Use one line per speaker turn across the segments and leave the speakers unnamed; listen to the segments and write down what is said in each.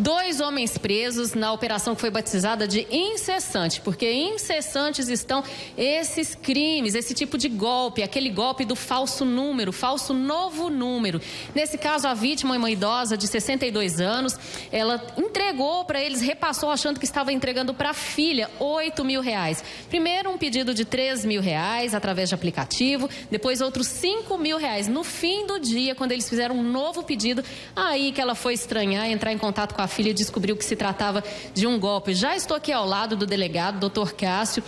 Dois homens presos na operação que foi batizada de incessante, porque incessantes estão esses crimes, esse tipo de golpe, aquele golpe do falso número, falso novo número. Nesse caso, a vítima é uma idosa de 62 anos. Ela entregou para eles, repassou achando que estava entregando para a filha 8 mil reais. Primeiro, um pedido de 3 mil reais através de aplicativo, depois outros 5 mil reais. No fim do dia, quando eles fizeram um novo pedido, aí que ela foi estranhar, entrar em contato com a filha descobriu que se tratava de um golpe. Já estou aqui ao lado do delegado, doutor Cássio.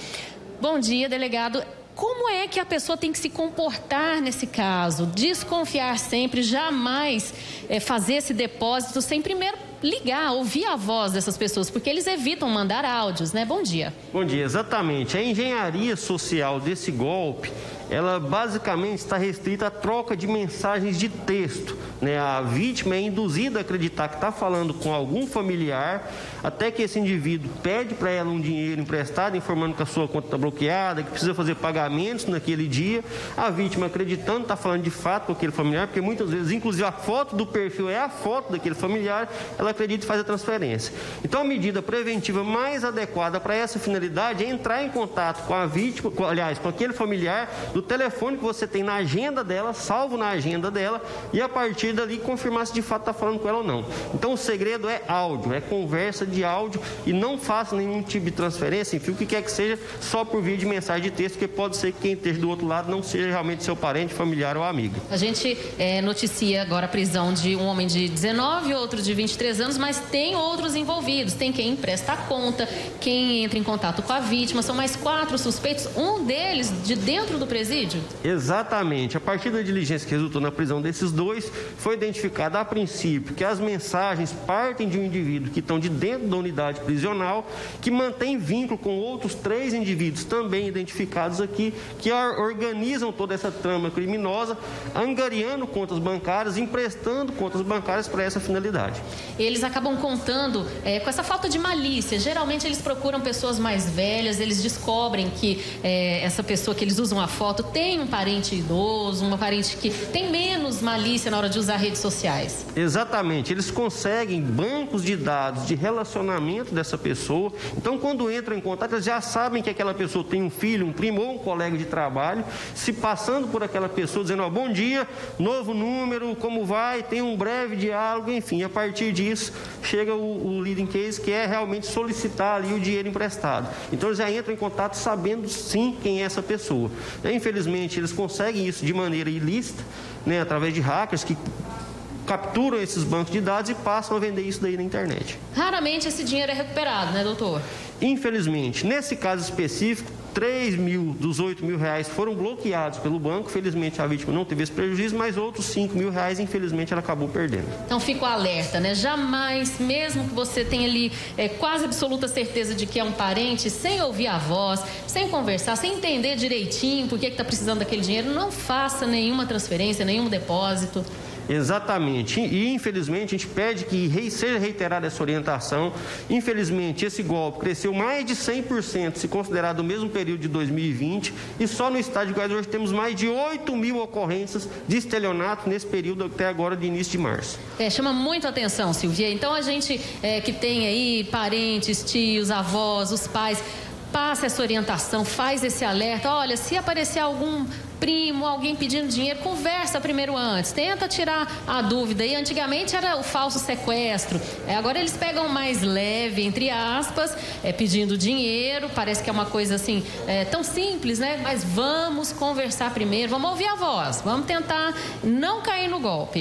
Bom dia, delegado. Como é que a pessoa tem que se comportar nesse caso? Desconfiar sempre, jamais é, fazer esse depósito sem primeiro ligar, ouvir a voz dessas pessoas, porque eles evitam mandar áudios, né? Bom dia.
Bom dia, exatamente. A engenharia social desse golpe ela basicamente está restrita à troca de mensagens de texto. Né? A vítima é induzida a acreditar que está falando com algum familiar, até que esse indivíduo pede para ela um dinheiro emprestado, informando que a sua conta está bloqueada, que precisa fazer pagamentos naquele dia. A vítima acreditando está falando de fato com aquele familiar, porque muitas vezes, inclusive, a foto do perfil é a foto daquele familiar, ela acredita e faz a transferência. Então, a medida preventiva mais adequada para essa finalidade é entrar em contato com a vítima, com, aliás, com aquele familiar do do telefone que você tem na agenda dela, salvo na agenda dela, e a partir dali confirmar se de fato está falando com ela ou não. Então o segredo é áudio, é conversa de áudio e não faça nenhum tipo de transferência, enfim, o que quer que seja, só por via de mensagem de texto, porque pode ser que quem esteja do outro lado não seja realmente seu parente, familiar ou amigo.
A gente é, noticia agora a prisão de um homem de 19, outro de 23 anos, mas tem outros envolvidos. Tem quem empresta a conta, quem entra em contato com a vítima. São mais quatro suspeitos, um deles de dentro do presídio presídio?
Exatamente. A partir da diligência que resultou na prisão desses dois, foi identificado a princípio que as mensagens partem de um indivíduo que estão de dentro da unidade prisional, que mantém vínculo com outros três indivíduos também identificados aqui, que organizam toda essa trama criminosa, angariando contas bancárias, emprestando contas bancárias para essa finalidade.
Eles acabam contando é, com essa falta de malícia. Geralmente eles procuram pessoas mais velhas, eles descobrem que é, essa pessoa que eles usam a foto tem um parente idoso, uma parente que tem menos malícia na hora de usar redes sociais.
Exatamente, eles conseguem bancos de dados de relacionamento dessa pessoa. Então, quando entram em contato, eles já sabem que aquela pessoa tem um filho, um primo ou um colega de trabalho, se passando por aquela pessoa, dizendo: bom dia, novo número, como vai? Tem um breve diálogo, enfim. A partir disso, chega o, o leading case, que é realmente solicitar ali o dinheiro emprestado. Então, eles já entram em contato sabendo sim quem é essa pessoa. Infelizmente, infelizmente, eles conseguem isso de maneira ilícita, né, através de hackers que capturam esses bancos de dados e passam a vender isso daí na internet.
Raramente esse dinheiro é recuperado, né, doutor?
Infelizmente, nesse caso específico, 3 mil dos 8 mil reais foram bloqueados pelo banco. Felizmente a vítima não teve esse prejuízo, mas outros 5 mil reais, infelizmente, ela acabou perdendo.
Então fico alerta, né? Jamais, mesmo que você tenha ali é, quase absoluta certeza de que é um parente, sem ouvir a voz, sem conversar, sem entender direitinho por que está precisando daquele dinheiro, não faça nenhuma transferência, nenhum depósito.
Exatamente. E infelizmente a gente pede que seja reiterada essa orientação. Infelizmente, esse golpe cresceu mais de 100% se considerar do mesmo período de 2020. E só no estado de Goiás hoje temos mais de 8 mil ocorrências de estelionato nesse período até agora de início de março.
É, chama muito atenção, Silvia. Então a gente é, que tem aí parentes, tios, avós, os pais passa essa orientação, faz esse alerta. Olha, se aparecer algum primo, alguém pedindo dinheiro, conversa primeiro antes, tenta tirar a dúvida. E antigamente era o falso sequestro. É, agora eles pegam mais leve, entre aspas, é, pedindo dinheiro. Parece que é uma coisa assim é, tão simples, né? Mas vamos conversar primeiro, vamos ouvir a voz, vamos tentar não cair no golpe.